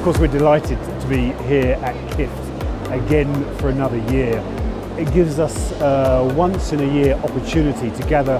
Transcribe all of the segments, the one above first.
Of course, we're delighted to be here at KIFT again for another year. It gives us a once in a year opportunity to gather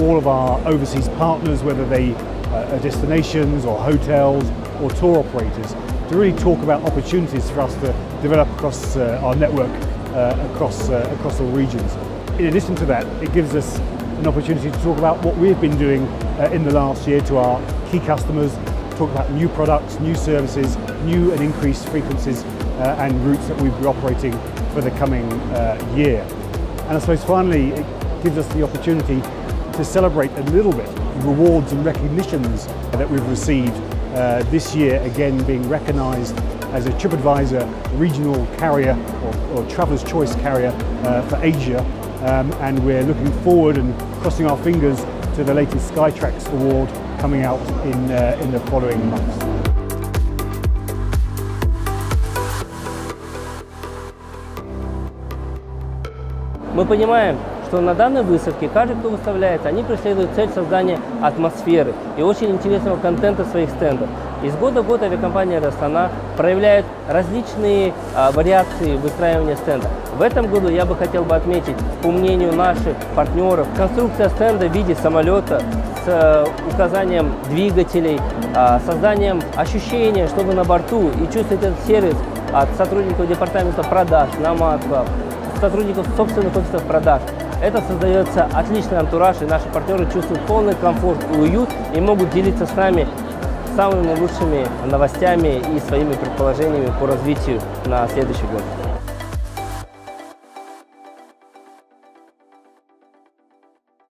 all of our overseas partners, whether they uh, are destinations or hotels or tour operators, to really talk about opportunities for us to develop across uh, our network uh, across, uh, across all regions. In addition to that, it gives us an opportunity to talk about what we've been doing uh, in the last year to our key customers, talk about new products, new services, new and increased frequencies uh, and routes that we'll be operating for the coming uh, year. And I suppose finally it gives us the opportunity to celebrate a little bit rewards and recognitions that we've received uh, this year, again being recognised as a TripAdvisor regional carrier or, or traveller's choice carrier uh, for Asia um, and we're looking forward and crossing our fingers to the latest Skytrax award coming out in, uh, in the following months. Мы понимаем, что на данной выставке каждый, кто выставляется, они преследуют цель создания атмосферы и очень интересного контента своих стендов. Из года в год авиакомпания «Астана» проявляет различные а, вариации выстраивания стенда. В этом году я бы хотел бы отметить, по мнению наших партнеров, конструкция стенда в виде самолета а, указанием двигателей, а, созданием ощущения, что вы на борту и чувствуете этот сервис от сотрудников департамента продаж, наматов, сотрудников собственных офисов продаж. Это создается отличный антураж, и наши партнеры чувствуют полный комфорт и уют и могут делиться с нами самыми лучшими новостями и своими предположениями по развитию на следующий год.